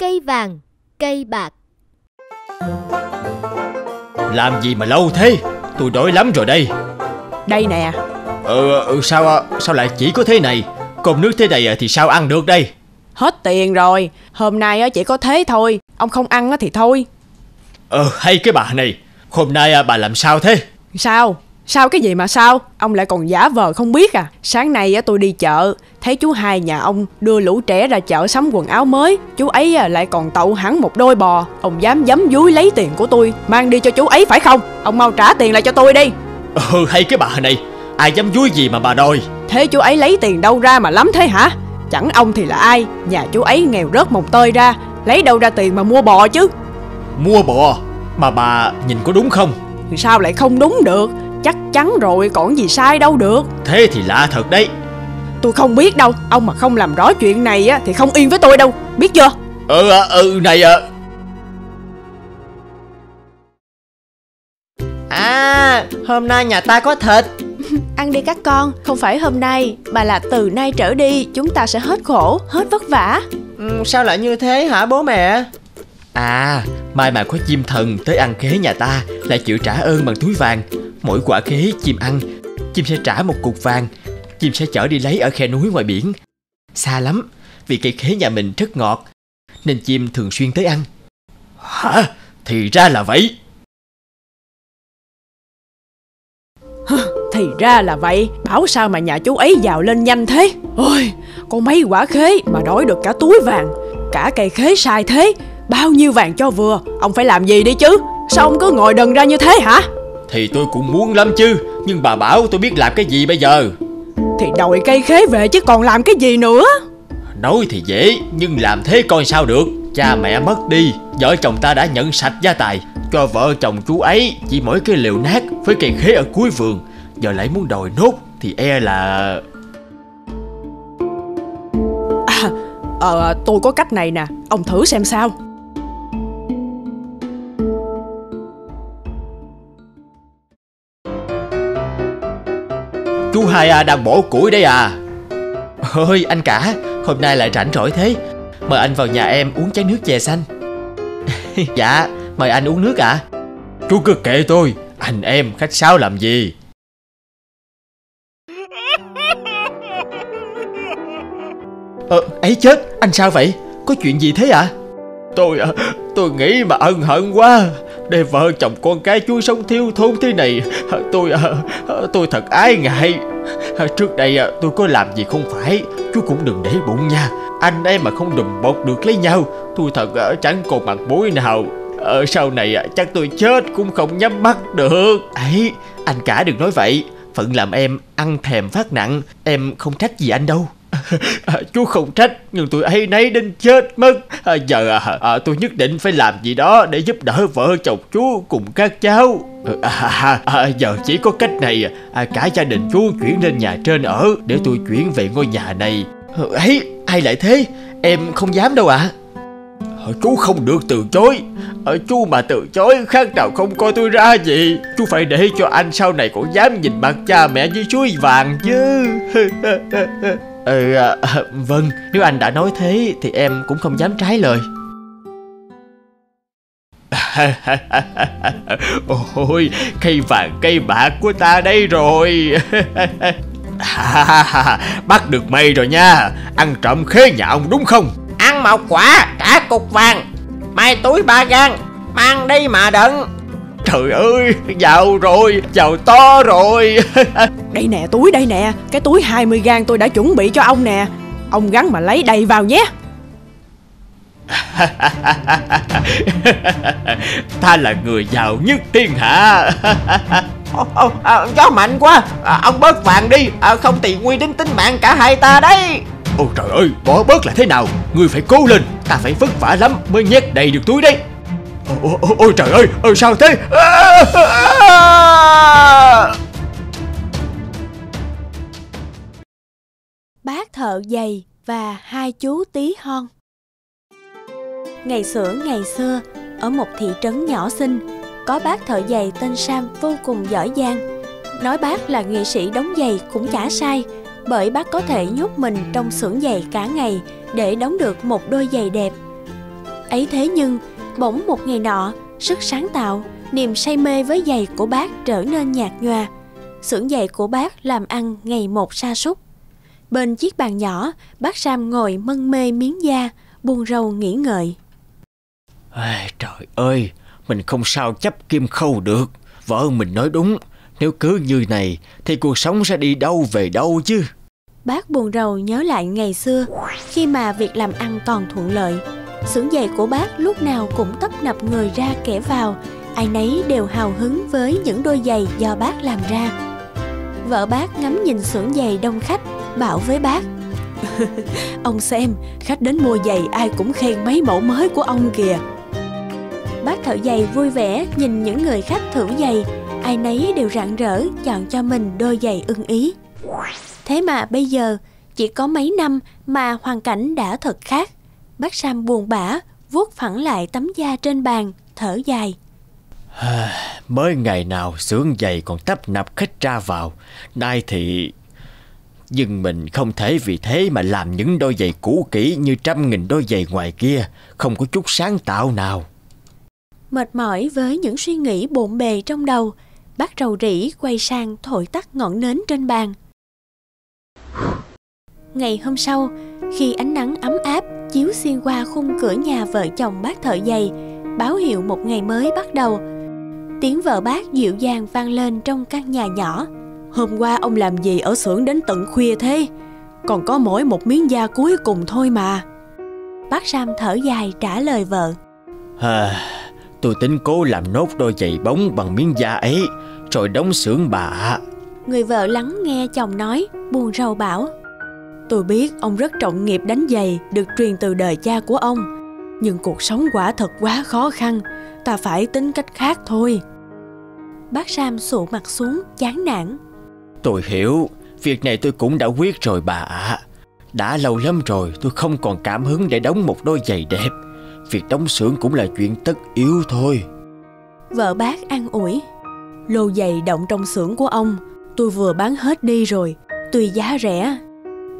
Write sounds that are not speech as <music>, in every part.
cây vàng, cây bạc. Làm gì mà lâu thế? Tôi đói lắm rồi đây. Đây nè. Ừ, ừ sao sao lại chỉ có thế này? Cơm nước thế này thì sao ăn được đây? Hết tiền rồi. Hôm nay chỉ có thế thôi. Ông không ăn thì thôi. Ờ hay cái bà này. Hôm nay bà làm sao thế? Sao Sao cái gì mà sao? Ông lại còn giả vờ không biết à? Sáng nay tôi đi chợ Thấy chú hai nhà ông đưa lũ trẻ ra chợ sắm quần áo mới. Chú ấy lại còn tậu hẳn một đôi bò. Ông dám dám dúi lấy tiền của tôi Mang đi cho chú ấy phải không? Ông mau trả tiền lại cho tôi đi. Ừ hay cái bà này. Ai dám dúi gì mà bà đòi? Thế chú ấy lấy tiền đâu ra mà lắm thế hả? Chẳng ông thì là ai? Nhà chú ấy nghèo rớt mồng tơi ra. Lấy đâu ra tiền mà mua bò chứ? Mua bò? Mà bà nhìn có đúng không? Sao lại không đúng được Chắc chắn rồi còn gì sai đâu được. Thế thì lạ thật đấy. Tôi không biết đâu Ông mà không làm rõ chuyện này á Thì không yên với tôi đâu. Biết chưa? Ừ ừ này à À hôm nay nhà ta có thịt. <laughs> Ăn đi các con Không phải hôm nay Mà là từ nay trở đi Chúng ta sẽ hết khổ Hết vất vả. Ừ, Sao lại như thế hả bố mẹ? À mai mà có chim thần tới ăn khế nhà ta Lại chịu trả ơn bằng túi vàng Mỗi quả khế chim ăn, Chim sẽ trả một cục vàng, Chim sẽ chở đi lấy ở khe núi ngoài biển. Xa lắm, Vì cây khế nhà mình rất ngọt, Nên chim thường xuyên tới ăn. Hả? Thì ra là vậy. Thì ra là vậy. Bảo sao mà nhà chú ấy giàu lên nhanh thế? Ôi, Có mấy quả khế mà đổi được cả túi vàng, Cả cây khế sai thế. Bao nhiêu vàng cho vừa, Ông phải làm gì đi chứ? Sao ông cứ ngồi đần ra như thế hả? Thì tôi cũng muốn lắm chứ Nhưng bà bảo tôi biết làm cái gì bây giờ? Thì đòi cây khế về chứ còn làm cái gì nữa? Nói thì dễ Nhưng làm thế coi sao được. Cha mẹ mất đi Vợ chồng ta đã nhận sạch gia tài. Cho vợ chồng chú ấy Chỉ mỗi cái liều nát Với cây khế ở cuối vườn. Giờ lại muốn đòi nốt Thì e là à, Ờ tôi có cách này nè Ông thử xem sao Chú hai à, đang bổ củi đấy à? Ôi anh cả Hôm nay lại rảnh rỗi thế. Mời anh vào nhà em uống chén nước chè xanh. <laughs> Dạ Mời anh uống nước ạ. À? Chú cứ kệ tôi Anh em khách sáo làm gì? Ờ ấy chết Anh sao vậy? Có chuyện gì thế ạ? À? Tôi à, tôi nghĩ mà ân hận quá để vợ chồng con cái chui sống thiêu thốn thế này, Tôi tôi thật ái ngại. Trước đây, tôi có làm gì không phải, Chú cũng đừng để bụng nha. Anh em mà không đùm bọc được lấy nhau, Tôi thật, chẳng còn mặt mũi nào. Ở sau này, chắc tôi chết cũng không nhắm mắt được. Ấy, anh cả đừng nói vậy. Phận làm em ăn thèm phát nặng, em không trách gì anh đâu à, chú không trách nhưng tôi ấy nấy đến chết mất. À, giờ à, à, tôi nhất định phải làm gì đó để giúp đỡ vợ chồng chú cùng các cháu. Ừ, à, à, à, à, giờ chỉ có cách này. À, cả gia đình chú chuyển lên nhà trên ở để tôi chuyển về ngôi nhà này. Ừ, ấy ai lại thế? Em không dám đâu ạ. À. Chú không được từ chối. Ở Chú mà từ chối khác nào không coi tôi ra gì. Chú phải để cho anh sau này còn dám nhìn mặt cha mẹ với suối vàng chứ. <laughs> Ừ à, <laughs> Vâng Nếu anh đã nói thế Thì em cũng không dám trái lời. <laughs> Ôi Cây vàng cây bạc của ta đây rồi. <laughs> Bắt được mày rồi nha Ăn trộm khế nhà ông đúng không? Ăn một quả cả cục vàng. Mai túi ba gan Mang đi mà đựng. Trời ơi Giàu rồi Giàu to rồi. <laughs> Đây nè túi đây nè. Cái túi 20 gan tôi đã chuẩn bị cho ông nè. Ông gắn mà lấy đầy vào nhé. <laughs> Ta là người giàu nhất thiên hạ. Ô, ô, à, Gió mạnh quá. À, Ông bớt vàng đi. À, Không thì nguy đến tính mạng cả hai ta đấy. Ôi trời ơi, bỏ bớt là thế nào? Ngươi phải cố lên, ta phải vất vả lắm mới nhét đầy được túi đấy. Ôi, ôi, ôi trời ơi, ôi sao thế? À! Bác thợ giày và hai chú tí hon Ngày xưa ngày xưa, ở một thị trấn nhỏ xinh, có bác thợ giày tên Sam vô cùng giỏi giang. Nói bác là nghệ sĩ đóng giày cũng chả sai, bởi bác có thể nhốt mình trong xưởng giày cả ngày để đóng được một đôi giày đẹp. Ấy thế nhưng, bỗng một ngày nọ, sức sáng tạo, niềm say mê với giày của bác trở nên nhạt nhòa. Xưởng giày của bác làm ăn ngày một sa sút. Bên chiếc bàn nhỏ, bác Sam ngồi mân mê miếng da, buồn rầu nghĩ ngợi. Ai, trời ơi, mình không sao chấp kim khâu được. Vợ mình nói đúng, nếu cứ như này thì cuộc sống sẽ đi đâu về đâu chứ. Bác buồn rầu nhớ lại ngày xưa, khi mà việc làm ăn còn thuận lợi. Xưởng giày của bác lúc nào cũng tấp nập người ra kẻ vào, ai nấy đều hào hứng với những đôi giày do bác làm ra. Vợ bác ngắm nhìn xưởng giày đông khách, bảo với bác <laughs> Ông xem, khách đến mua giày ai cũng khen mấy mẫu mới của ông kìa. Bác thợ giày vui vẻ nhìn những người khách thử giày. Ai nấy đều rạng rỡ chọn cho mình đôi giày ưng ý. Thế mà bây giờ chỉ có mấy năm mà hoàn cảnh đã thật khác. Bác Sam buồn bã vuốt phẳng lại tấm da trên bàn thở dài Mới ngày nào xưởng giày còn tấp nập khách ra vào Nay thì nhưng mình không thể vì thế mà làm những đôi giày cũ kỹ như trăm nghìn đôi giày ngoài kia, không có chút sáng tạo nào. Mệt mỏi với những suy nghĩ bộn bề trong đầu, bác rầu rĩ quay sang thổi tắt ngọn nến trên bàn. Ngày hôm sau, khi ánh nắng ấm áp chiếu xuyên qua khung cửa nhà vợ chồng bác thợ giày, báo hiệu một ngày mới bắt đầu. Tiếng vợ bác dịu dàng vang lên trong căn nhà nhỏ. Hôm qua ông làm gì ở xưởng đến tận khuya thế? Còn có mỗi một miếng da cuối cùng thôi mà. Bác Sam thở dài trả lời vợ. À, tôi tính cố làm nốt đôi giày bóng bằng miếng da ấy, rồi đóng xưởng bà. Người vợ lắng nghe chồng nói, buồn rầu bảo. Tôi biết ông rất trọng nghiệp đánh giày được truyền từ đời cha của ông. Nhưng cuộc sống quả thật quá khó khăn, ta phải tính cách khác thôi. Bác Sam sụ mặt xuống, chán nản. Tôi hiểu, việc này tôi cũng đã quyết rồi bà ạ. Đã lâu lắm rồi tôi không còn cảm hứng để đóng một đôi giày đẹp. Việc đóng xưởng cũng là chuyện tất yếu thôi. Vợ bác an ủi. Lô giày động trong xưởng của ông, tôi vừa bán hết đi rồi. Tuy giá rẻ,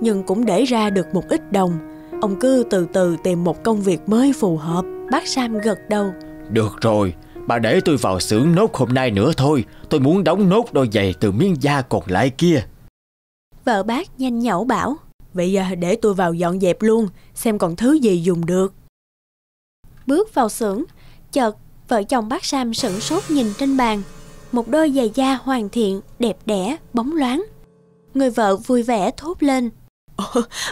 nhưng cũng để ra được một ít đồng. Ông cứ từ từ tìm một công việc mới phù hợp. Bác Sam gật đầu. Được rồi, Bà để tôi vào xưởng nốt hôm nay nữa thôi. Tôi muốn đóng nốt đôi giày từ miếng da còn lại kia. Vợ bác nhanh nhẩu bảo. Vậy à, để tôi vào dọn dẹp luôn Xem còn thứ gì dùng được. Bước vào xưởng Chợt vợ chồng bác Sam sửng sốt nhìn trên bàn. Một đôi giày da hoàn thiện, đẹp đẽ, bóng loáng. Người vợ vui vẻ thốt lên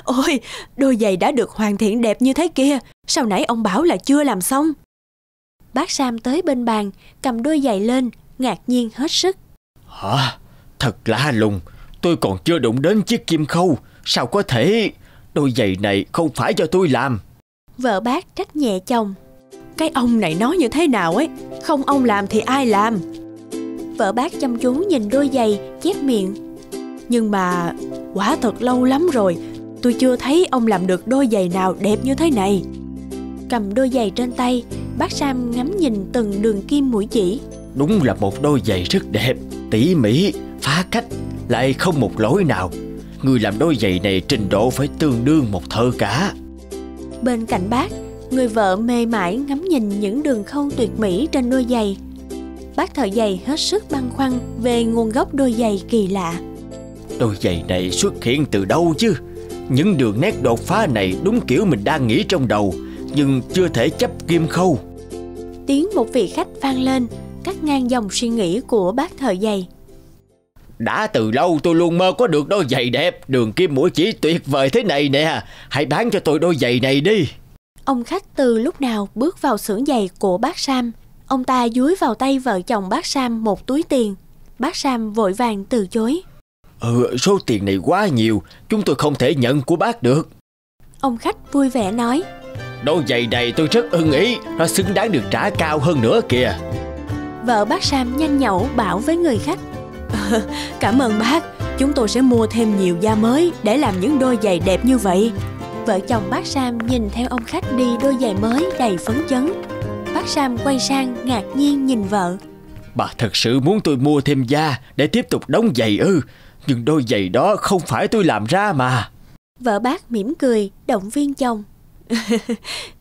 Ôi, đôi giày đã được hoàn thiện đẹp như thế kia Sao nãy ông bảo là chưa làm xong Bác Sam tới bên bàn, cầm đôi giày lên, ngạc nhiên hết sức. Hả? Thật lạ lùng, tôi còn chưa đụng đến chiếc kim khâu. Sao có thể? Đôi giày này không phải cho tôi làm. Vợ bác trách nhẹ chồng. Cái ông này nói như thế nào ấy? Không ông làm thì ai làm? Vợ bác chăm chú nhìn đôi giày, chép miệng. Nhưng mà quả thật lâu lắm rồi, tôi chưa thấy ông làm được đôi giày nào đẹp như thế này. Cầm đôi giày trên tay, bác Sam ngắm nhìn từng đường kim mũi chỉ. Đúng là một đôi giày rất đẹp, tỉ mỉ, phá cách, lại không một lỗi nào. Người làm đôi giày này trình độ phải tương đương một thợ cả. Bên cạnh bác, người vợ mê mải ngắm nhìn những đường khâu tuyệt mỹ trên đôi giày. Bác thợ giày hết sức băn khoăn về nguồn gốc đôi giày kỳ lạ. Đôi giày này xuất hiện từ đâu chứ? Những đường nét đột phá này đúng kiểu mình đang nghĩ trong đầu nhưng chưa thể chấp kim khâu. Tiếng một vị khách vang lên, cắt ngang dòng suy nghĩ của bác thợ giày. Đã từ lâu tôi luôn mơ có được đôi giày đẹp, đường kim mũi chỉ tuyệt vời thế này nè. Hãy bán cho tôi đôi giày này đi. Ông khách từ lúc nào bước vào xưởng giày của bác Sam. Ông ta dúi vào tay vợ chồng bác Sam một túi tiền. Bác Sam vội vàng từ chối. Ừ, số tiền này quá nhiều, chúng tôi không thể nhận của bác được. Ông khách vui vẻ nói. Đôi giày này tôi rất ưng ý Nó xứng đáng được trả cao hơn nữa kìa. Vợ bác Sam nhanh nhẩu bảo với người khách. <laughs> Cảm ơn bác Chúng tôi sẽ mua thêm nhiều da mới Để làm những đôi giày đẹp như vậy. Vợ chồng bác Sam nhìn theo ông khách đi đôi giày mới đầy phấn chấn. Bác Sam quay sang ngạc nhiên nhìn vợ. Bà thật sự muốn tôi mua thêm da Để tiếp tục đóng giày ư nhưng đôi giày đó không phải tôi làm ra mà Vợ bác mỉm cười động viên chồng <laughs>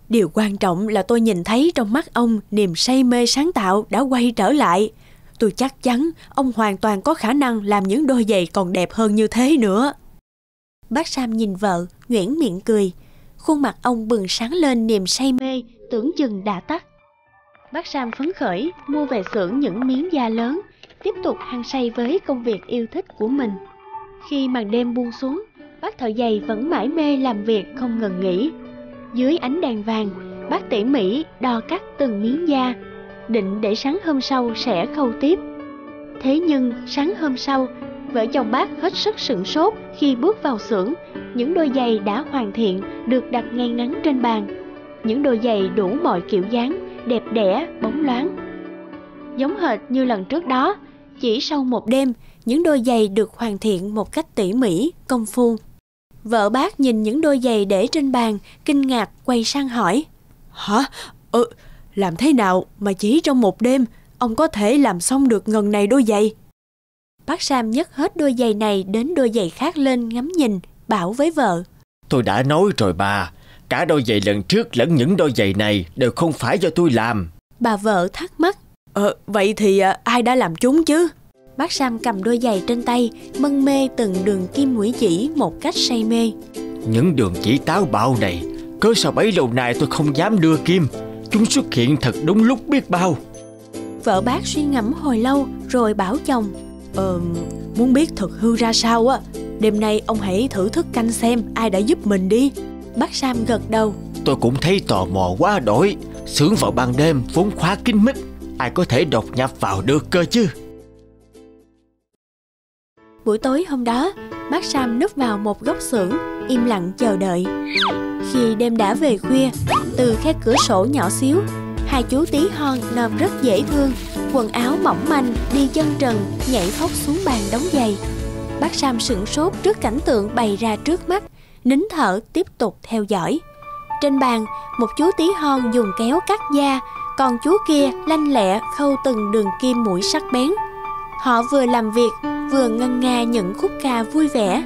Điều quan trọng là tôi nhìn thấy trong mắt ông niềm say mê sáng tạo đã quay trở lại. Tôi chắc chắn ông hoàn toàn có khả năng làm những đôi giày còn đẹp hơn như thế nữa. Bác Sam nhìn vợ, nhuyễn miệng cười. Khuôn mặt ông bừng sáng lên niềm say mê, tưởng chừng đã tắt. Bác Sam phấn khởi mua về xưởng những miếng da lớn, tiếp tục hăng say với công việc yêu thích của mình. Khi màn đêm buông xuống, bác thợ giày vẫn mãi mê làm việc không ngừng nghỉ. Dưới ánh đèn vàng, bác tỉ mỉ đo cắt từng miếng da, định để sáng hôm sau sẽ khâu tiếp. Thế nhưng sáng hôm sau, vợ chồng bác hết sức sửng sốt khi bước vào xưởng, những đôi giày đã hoàn thiện được đặt ngay ngắn trên bàn. Những đôi giày đủ mọi kiểu dáng, đẹp đẽ, bóng loáng. Giống hệt như lần trước đó, chỉ sau một đêm, những đôi giày được hoàn thiện một cách tỉ mỉ, công phu. Vợ bác nhìn những đôi giày để trên bàn, kinh ngạc quay sang hỏi. Hả? Ừ, làm thế nào mà chỉ trong một đêm ông có thể làm xong được ngần này đôi giày? Bác Sam nhấc hết đôi giày này đến đôi giày khác lên ngắm nhìn, bảo với vợ. Tôi đã nói rồi bà, cả đôi giày lần trước lẫn những đôi giày này đều không phải do tôi làm. Bà vợ thắc mắc. Ờ, vậy thì à, ai đã làm chúng chứ? Bác Sam cầm đôi giày trên tay, mân mê từng đường kim mũi chỉ một cách say mê. Những đường chỉ táo bạo này, cớ sao bấy lâu nay tôi không dám đưa kim. Chúng xuất hiện thật đúng lúc biết bao. Vợ bác suy ngẫm hồi lâu rồi bảo chồng. Ờ, muốn biết thực hư ra sao á, đêm nay ông hãy thử thức canh xem ai đã giúp mình đi. Bác Sam gật đầu. Tôi cũng thấy tò mò quá đổi. Sướng vào ban đêm vốn khóa kín mít, ai có thể đột nhập vào được cơ chứ. Buổi tối hôm đó, bác Sam núp vào một góc xưởng, im lặng chờ đợi. Khi đêm đã về khuya, từ khe cửa sổ nhỏ xíu, hai chú tí hon nằm rất dễ thương, quần áo mỏng manh, đi chân trần, nhảy khóc xuống bàn đóng giày. Bác Sam sửng sốt trước cảnh tượng bày ra trước mắt, nín thở tiếp tục theo dõi. Trên bàn, một chú tí hon dùng kéo cắt da, còn chú kia lanh lẹ khâu từng đường kim mũi sắc bén. Họ vừa làm việc, vừa ngân nga những khúc ca vui vẻ.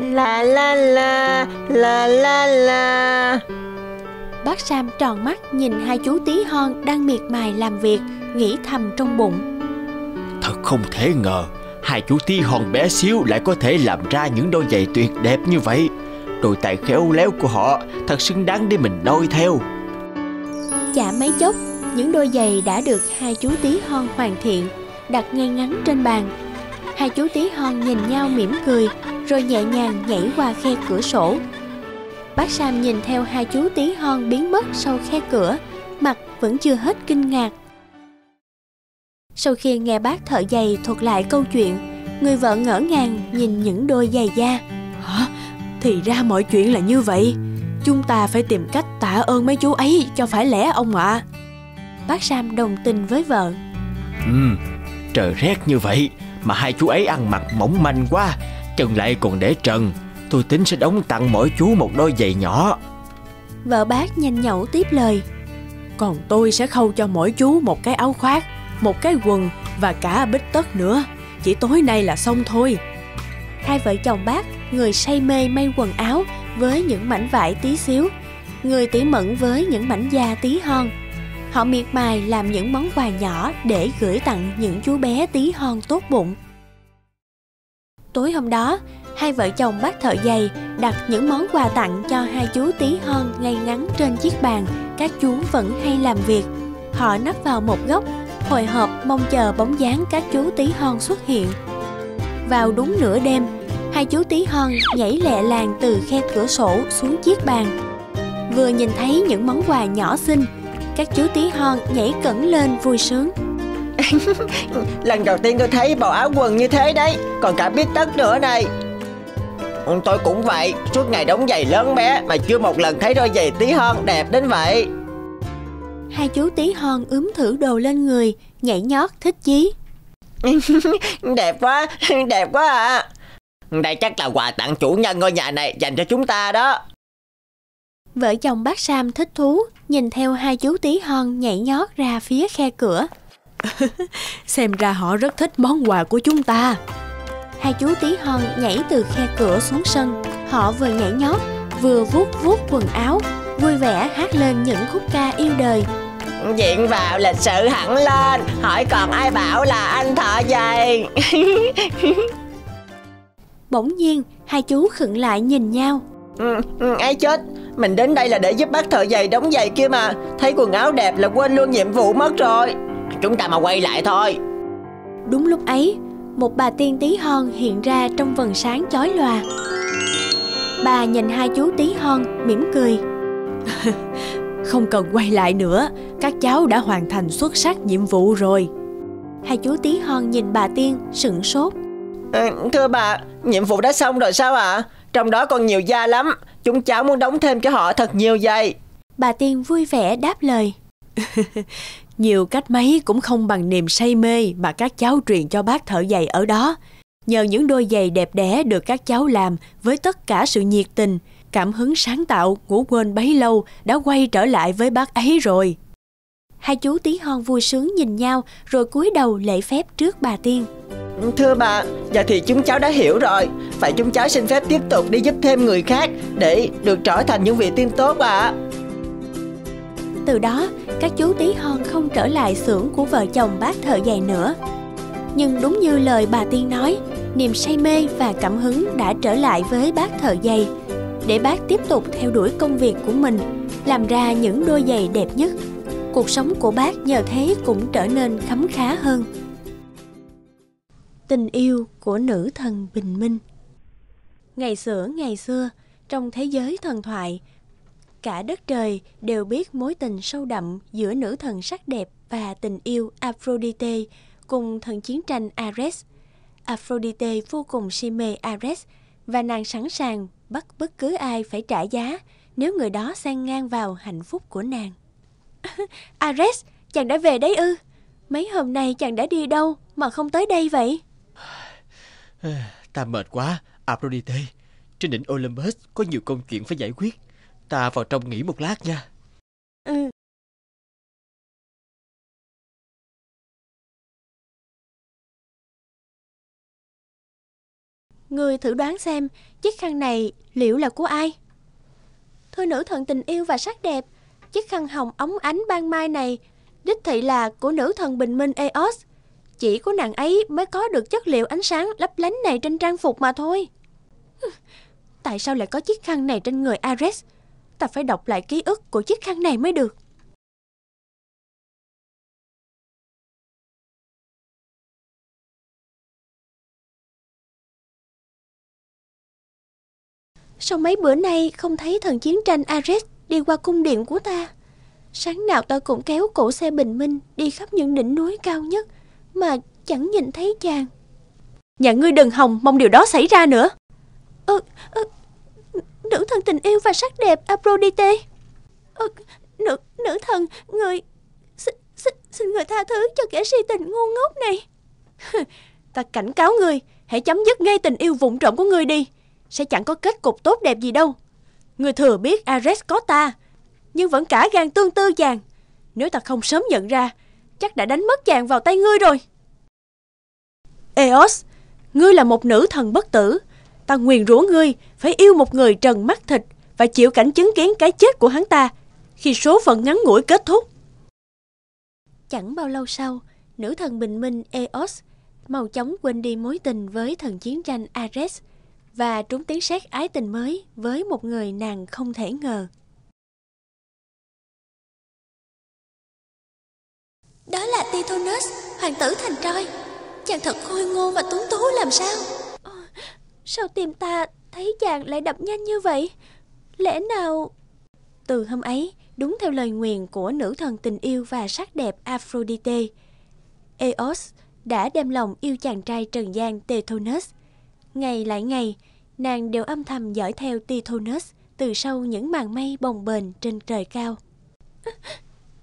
La la la, la la la. Bác Sam tròn mắt nhìn hai chú tí hon đang miệt mài làm việc, nghĩ thầm trong bụng. Thật không thể ngờ, hai chú tí hon bé xíu lại có thể làm ra những đôi giày tuyệt đẹp như vậy. Đôi tay khéo léo của họ thật xứng đáng để mình noi theo. Chả mấy chốc, những đôi giày đã được hai chú tí hon hoàn thiện, đặt ngay ngắn trên bàn. Hai chú tí hon nhìn nhau mỉm cười, rồi nhẹ nhàng nhảy qua khe cửa sổ. Bác Sam nhìn theo hai chú tí hon biến mất sau khe cửa, mặt vẫn chưa hết kinh ngạc. Sau khi nghe bác thợ giày thuật lại câu chuyện, người vợ ngỡ ngàng nhìn những đôi giày da. Hả? Thì ra mọi chuyện là như vậy. Chúng ta phải tìm cách tạ ơn mấy chú ấy cho phải lẽ ông ạ. Bác Sam đồng tình với vợ. Ừ, trời rét như vậy mà hai chú ấy ăn mặc mỏng manh quá, chân lại còn để trần. Tôi tính sẽ đóng tặng mỗi chú một đôi giày nhỏ. Vợ bác nhanh nhẩu tiếp lời. Còn tôi sẽ khâu cho mỗi chú một cái áo khoác, một cái quần và cả bít tất nữa. Chỉ tối nay là xong thôi. Hai vợ chồng bác, người say mê may quần áo với những mảnh vải tí xíu, người tỉ mẫn với những mảnh da tí hon. Họ miệt mài làm những món quà nhỏ để gửi tặng những chú bé tí hon tốt bụng. Tối hôm đó, hai vợ chồng bác thợ giày đặt những món quà tặng cho hai chú tí hon ngay ngắn trên chiếc bàn các chú vẫn hay làm việc. Họ nắp vào một góc, hồi hộp mong chờ bóng dáng các chú tí hon xuất hiện. Vào đúng nửa đêm, hai chú tí hon nhảy lẹ làng từ khe cửa sổ xuống chiếc bàn. Vừa nhìn thấy những món quà nhỏ xinh, các chú tí hon nhảy cẩn lên vui sướng. <laughs> Lần đầu tiên tôi thấy bộ áo quần như thế đấy Còn cả biết tất nữa này Tôi cũng vậy Suốt ngày đóng giày lớn bé Mà chưa một lần thấy đôi giày tí hon đẹp đến vậy Hai chú tí hon ướm thử đồ lên người, nhảy nhót thích chí. <laughs> Đẹp quá <laughs> Đẹp quá à Đây chắc là quà tặng chủ nhân ngôi nhà này Dành cho chúng ta đó Vợ chồng bác Sam thích thú, nhìn theo hai chú tí hon nhảy nhót ra phía khe cửa. <laughs> Xem ra họ rất thích món quà của chúng ta. Hai chú tí hon nhảy từ khe cửa xuống sân. Họ vừa nhảy nhót, vừa vuốt vuốt quần áo. vui vẻ hát lên những khúc ca yêu đời. Diện vào lịch sự hẳn lên Hỏi còn ai bảo là anh thợ giày <laughs> Bỗng nhiên, hai chú khựng lại nhìn nhau. ừ, ừ, ấy chết Mình đến đây là để giúp bác thợ giày đóng giày kia mà Thấy quần áo đẹp là quên luôn nhiệm vụ mất rồi Chúng ta mà quay lại thôi Đúng lúc ấy, một bà tiên tí hon hiện ra trong vầng sáng chói lòa. Bà nhìn hai chú tí hon, mỉm cười. <laughs> Không cần quay lại nữa, các cháu đã hoàn thành xuất sắc nhiệm vụ rồi. Hai chú tí hon nhìn bà tiên, sững sốt. à, Thưa bà Nhiệm vụ đã xong rồi sao ạ Trong đó còn nhiều da lắm Chúng cháu muốn đóng thêm cho họ thật nhiều giày Bà tiên vui vẻ đáp lời. <laughs> Nhiều cách mấy cũng không bằng niềm say mê mà các cháu truyền cho bác thợ giày ở đó. Nhờ những đôi giày đẹp đẽ được các cháu làm với tất cả sự nhiệt tình, cảm hứng sáng tạo, ngủ quên bấy lâu đã quay trở lại với bác ấy rồi. Hai chú tí hon vui sướng nhìn nhau rồi cúi đầu lễ phép trước bà tiên. Thưa bà Dạ thì chúng cháu đã hiểu rồi Vậy chúng cháu xin phép tiếp tục đi giúp thêm người khác Để được trở thành những vị tiên tốt ạ Từ đó, các chú tí hon không trở lại xưởng của vợ chồng bác thợ giày nữa. Nhưng đúng như lời bà tiên nói, niềm say mê và cảm hứng đã trở lại với bác thợ giày. Để bác tiếp tục theo đuổi công việc của mình, làm ra những đôi giày đẹp nhất. Cuộc sống của bác nhờ thế cũng trở nên khấm khá hơn. Tình yêu của nữ thần bình minh Ngày xưa ngày xưa, trong thế giới thần thoại, cả đất trời đều biết mối tình sâu đậm giữa nữ thần sắc đẹp và tình yêu Aphrodite cùng thần chiến tranh Ares. Aphrodite vô cùng si mê Ares và nàng sẵn sàng bắt bất cứ ai phải trả giá nếu người đó xen ngang vào hạnh phúc của nàng. <laughs> Ares, chàng đã về đấy ư? Mấy hôm nay chàng đã đi đâu mà không tới đây vậy? <sighs> Ta mệt quá, Aphrodite. Trên đỉnh Olympus có nhiều công chuyện phải giải quyết. Ta vào trong nghỉ một lát nha. Ừ. Người thử đoán xem chiếc khăn này liệu là của ai? Thưa nữ thần tình yêu và sắc đẹp, chiếc khăn hồng óng ánh ban mai này đích thị là của nữ thần bình minh Eos. Chỉ của nàng ấy mới có được chất liệu ánh sáng lấp lánh này trên trang phục mà thôi. <laughs> Tại sao lại có chiếc khăn này trên người Ares? Ta phải đọc lại ký ức của chiếc khăn này mới được. Sao mấy bữa nay không thấy thần chiến tranh Ares đi qua cung điện của ta? Sáng nào ta cũng kéo cổ xe bình minh đi khắp những đỉnh núi cao nhất mà chẳng nhìn thấy chàng. Nhà ngươi đừng hòng mong điều đó xảy ra nữa. Ừ, ừ, nữ thần tình yêu và sắc đẹp Aphrodite. Ừ, nữ, nữ thần, người... Xin, xin, xin người tha thứ cho kẻ si tình ngu ngốc này. <laughs> ta cảnh cáo ngươi, hãy chấm dứt ngay tình yêu vụng trộm của ngươi đi. Sẽ chẳng có kết cục tốt đẹp gì đâu. Người thừa biết Ares có ta, nhưng vẫn cả gan tương tư chàng. Nếu ta không sớm nhận ra, chắc đã đánh mất chàng vào tay ngươi rồi. Eos, ngươi là một nữ thần bất tử. Ta nguyền rủa ngươi phải yêu một người trần mắt thịt và chịu cảnh chứng kiến cái chết của hắn ta khi số phận ngắn ngủi kết thúc. Chẳng bao lâu sau, nữ thần bình minh Eos mau chóng quên đi mối tình với thần chiến tranh Ares và trúng tiếng sét ái tình mới với một người nàng không thể ngờ. Đó là Tithonus, hoàng tử thành trói. Chàng thật khôi ngô và tuấn tú làm sao? Ờ, Sao tim ta thấy chàng lại đập nhanh như vậy? Lẽ nào... Từ hôm ấy, đúng theo lời nguyền của nữ thần tình yêu và sắc đẹp Aphrodite, Eos đã đem lòng yêu chàng trai trần gian Tithonus. Ngày lại ngày, nàng đều âm thầm dõi theo Tithonus từ sau những màn mây bồng bềnh trên trời cao. <laughs>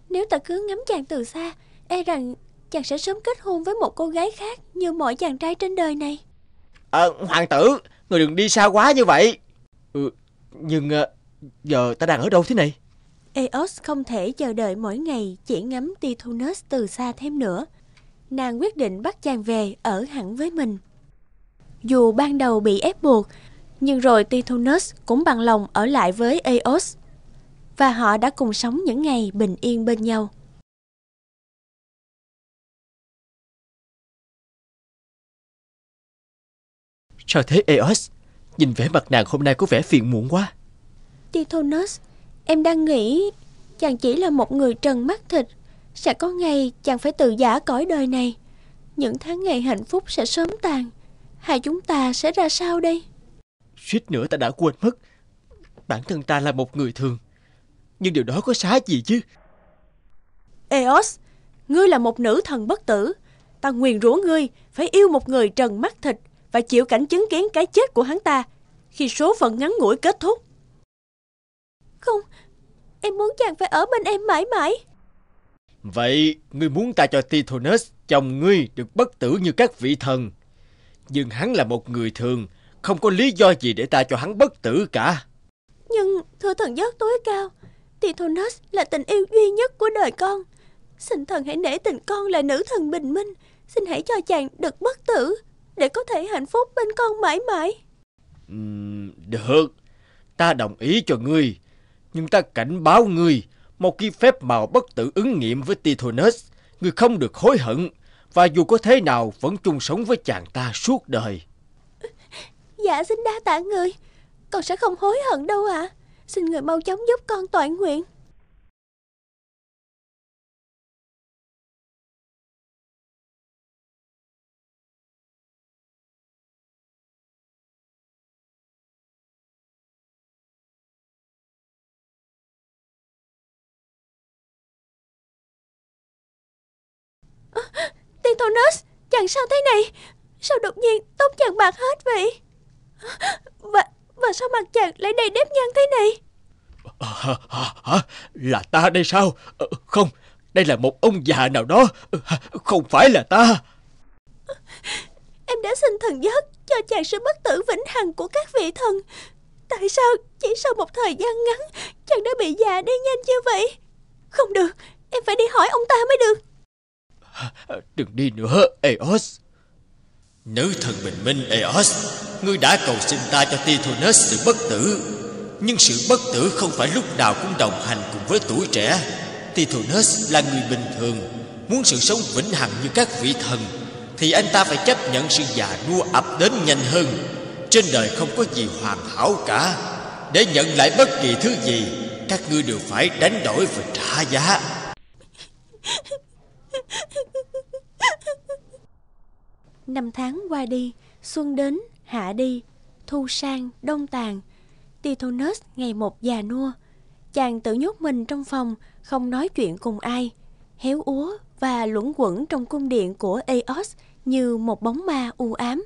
Nếu ta cứ ngắm chàng từ xa, e rằng chàng sẽ sớm kết hôn với một cô gái khác như mọi chàng trai trên đời này. Ờ, hoàng tử, người đừng đi xa quá như vậy. Ừ, nhưng ờ, giờ ta đang ở đâu thế này? Eos không thể chờ đợi mỗi ngày chỉ ngắm Tithonus từ xa thêm nữa. Nàng quyết định bắt chàng về ở hẳn với mình. Dù ban đầu bị ép buộc, nhưng rồi Tithonus cũng bằng lòng ở lại với Eos. và họ đã cùng sống những ngày bình yên bên nhau. Sao thế Eos? Nhìn vẻ mặt nàng hôm nay có vẻ phiền muộn quá. Tithonus, em đang nghĩ chàng chỉ là một người trần mắt thịt. Sẽ có ngày chàng phải tự giả cõi đời này. Những tháng ngày hạnh phúc sẽ sớm tàn. Hai chúng ta sẽ ra sao đây? Suýt nữa ta đã quên mất. Bản thân ta là một người thường. Nhưng điều đó có xá gì chứ? Eos, ngươi là một nữ thần bất tử. Ta nguyền rủa ngươi phải yêu một người trần mắt thịt và chịu cảnh chứng kiến cái chết của hắn ta khi số phận ngắn ngủi kết thúc. Không, em muốn chàng phải ở bên em mãi mãi. Vậy, ngươi muốn ta cho Tithonus, chồng ngươi, được bất tử như các vị thần. Nhưng hắn là một người thường, không có lý do gì để ta cho hắn bất tử cả. Nhưng, thưa thần giấc tối cao, Tithonus là tình yêu duy nhất của đời con. Xin thần hãy nể tình con là nữ thần bình minh. Xin hãy cho chàng được bất tử, để có thể hạnh phúc bên con mãi mãi. Uhm, được, ta đồng ý cho ngươi. Nhưng ta cảnh báo ngươi, một khi phép màu bất tử ứng nghiệm với Tithonus, ngươi không được hối hận. Và dù có thế nào, vẫn chung sống với chàng ta suốt đời. Dạ xin đa tạ người. Con sẽ không hối hận đâu ạ. À. Xin người mau chóng giúp con toàn nguyện. Tithonus, chàng sao thế này? Sao đột nhiên tóc chàng bạc hết vậy? Và, và sao mặt chàng lại đầy đếp nhăn thế này? À, hả? Là ta đây sao? À, không, đây là một ông già nào đó. À, không phải là ta. Em đã xin thần giấc cho chàng sự bất tử vĩnh hằng của các vị thần. Tại sao chỉ sau một thời gian ngắn chàng đã bị già đi nhanh như vậy? Không được, em phải đi hỏi ông ta mới được. Đừng đi nữa, Eos. Nữ thần bình minh Eos, ngươi đã cầu xin ta cho Tithonus sự bất tử. Nhưng sự bất tử không phải lúc nào cũng đồng hành cùng với tuổi trẻ. Tithonus là người bình thường, muốn sự sống vĩnh hằng như các vị thần, thì anh ta phải chấp nhận sự già nua ập đến nhanh hơn. Trên đời không có gì hoàn hảo cả. Để nhận lại bất kỳ thứ gì, các ngươi đều phải đánh đổi và trả giá. <laughs> <laughs> Năm tháng qua đi, xuân đến, hạ đi, thu sang, đông tàn. Tithonus ngày một già nua. Chàng tự nhốt mình trong phòng, không nói chuyện cùng ai. Héo úa và luẩn quẩn trong cung điện của Eos như một bóng ma u ám.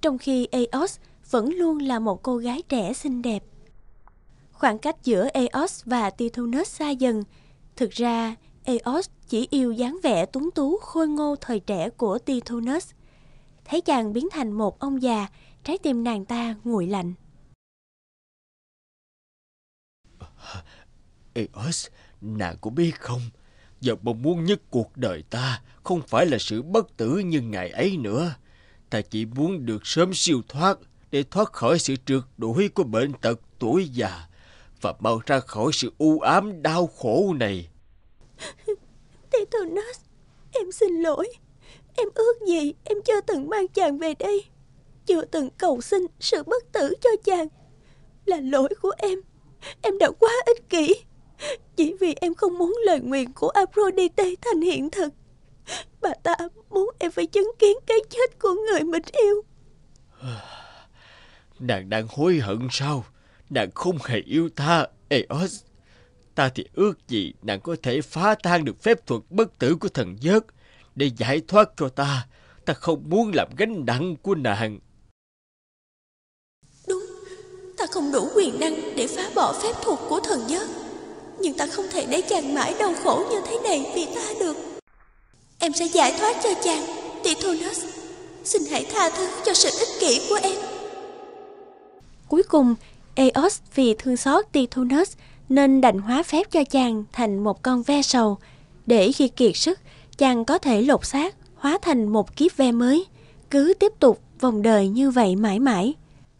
Trong khi Eos vẫn luôn là một cô gái trẻ xinh đẹp. Khoảng cách giữa Eos và Tithonus xa dần. Thực ra, Eos chỉ yêu dáng vẻ tuấn tú khôi ngô thời trẻ của Tithonus. Thấy chàng biến thành một ông già, trái tim nàng ta nguội lạnh. Ờ, Eos, nàng có biết không? Giờ mong muốn nhất cuộc đời ta không phải là sự bất tử như ngày ấy nữa. Ta chỉ muốn được sớm siêu thoát để thoát khỏi sự trượt đuổi của bệnh tật tuổi già và mau ra khỏi sự u ám đau khổ này. Tithonus, em xin lỗi. Em ước gì em chưa từng mang chàng về đây. Chưa từng cầu xin sự bất tử cho chàng. Là lỗi của em. Em đã quá ích kỷ. Chỉ vì em không muốn lời nguyện của Aphrodite thành hiện thực. Bà ta muốn em phải chứng kiến cái chết của người mình yêu. Nàng đang hối hận sao? Nàng không hề yêu ta, Eos. Ta thì ước gì nàng có thể phá tan được phép thuật bất tử của thần giớt để giải thoát cho ta. Ta không muốn làm gánh nặng của nàng. Đúng, ta không đủ quyền năng để phá bỏ phép thuật của thần giớt. Nhưng ta không thể để chàng mãi đau khổ như thế này vì ta được. Em sẽ giải thoát cho chàng, Tithonus. Xin hãy tha thứ cho sự ích kỷ của em. Cuối cùng, Eos vì thương xót Tithonus nên đành hóa phép cho chàng thành một con ve sầu, để khi kiệt sức, chàng có thể lột xác, hóa thành một kiếp ve mới, cứ tiếp tục vòng đời như vậy mãi mãi.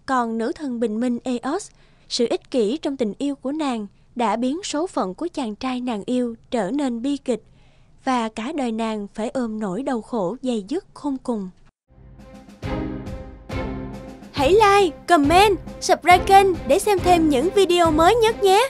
Còn nữ thần bình minh Eos, sự ích kỷ trong tình yêu của nàng đã biến số phận của chàng trai nàng yêu trở nên bi kịch và cả đời nàng phải ôm nỗi đau khổ dày dứt khôn cùng. Hãy like, comment, subscribe kênh để xem thêm những video mới nhất nhé!